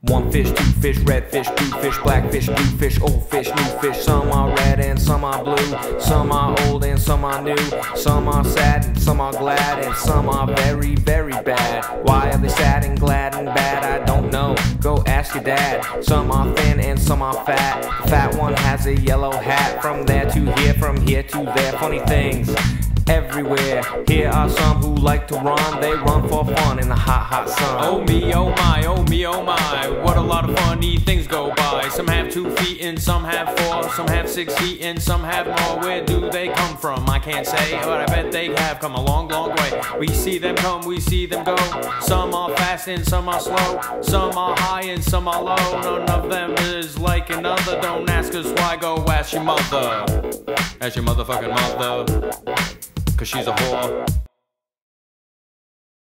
One fish, two fish, red fish, blue fish, black fish, blue fish, old fish, new fish. Some are red and some are blue. Some are old and some are new. Some are sad and some are glad and some are very, very bad. Why are they sad and glad and bad? I don't know. Go ask your dad. Some are thin and some are fat. The fat one has a yellow hat. From there to here, from here to there. Funny things everywhere. Here are some who like to run. They run for fun in the hot, hot sun. Oh me, oh my, oh me, oh my. What a lot of funny things go by. Some have two feet and some have four. Some have six feet and some have more. Where do they come from? I can't say, but I bet they have come a long, long way. We see them come, we see them go. Some are fast and some are slow. Some are high and some are low. None of them is like another. Don't ask us why, go ask your mother. Ask your motherfucking mother. Cause she's a whore.